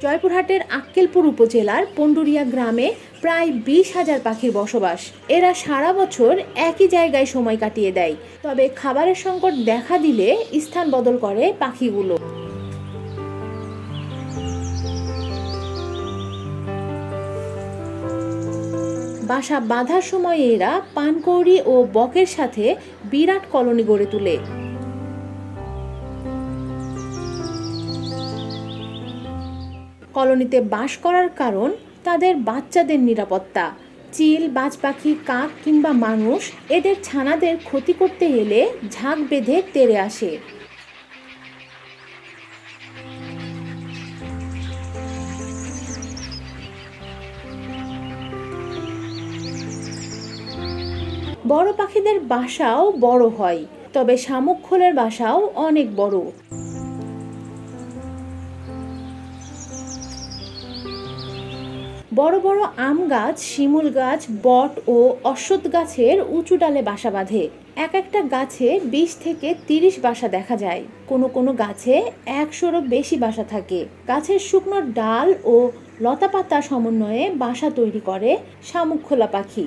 জয়পুরহাটের আক্কেলপুর উপজেলার পন্ডুরিয়া গ্রামে প্রায় বিশ হাজার পাখির বসবাস। এরা সারা বছর একই জায়গায় সময় কাটিয়ে দেয়। তবে খাবারের সংকট দেখা দিলে স্থান বদল করে পাখিগুলো। বাসা বাঁধার সময় এরা পানকৌড়ি ও বকের সাথে বিরাট কলোনি গড়ে তোলে। কলোনিতে বাস করার কারণ তাদের বাচ্চাদের নিরাপত্তা। চিল বাজ পাখি কাক কিংবা মানুষ এদের ছানাদের ক্ষতি করতে এলে ঝাঁক বেঁধে তেড়ে আসে। বড় পাখিদের বাসাও বড় হয়, তবে শামুক খোলের বাসাও অনেক বড়। বড় বড় আম গাছ, শিমুল গাছ, বট ও অশ্বৎ গাছের উঁচু ডালে বাসা বাঁধে। এক একটা গাছে বিশ থেকে তিরিশ বাসা দেখা যায়। কোনো কোনো গাছে একশোরও বেশি বাসা থাকে। গাছের শুকনো ডাল ও লতাপাতা সমন্বয়ে বাসা তৈরি করে শামুক খোলা পাখি।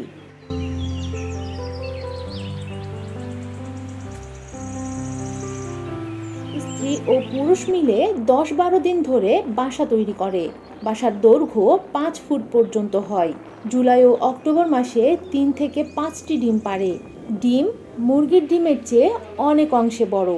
স্ত্রী ও পুরুষ মিলে দশ বারো দিন ধরে বাসা তৈরি করে। বাসার দৈর্ঘ্য পাঁচ ফুট পর্যন্ত হয়। জুলাই ও অক্টোবর মাসে তিন থেকে পাঁচটি ডিম পারে ডিম মুরগির ডিমের চেয়ে অনেক অংশে বড়।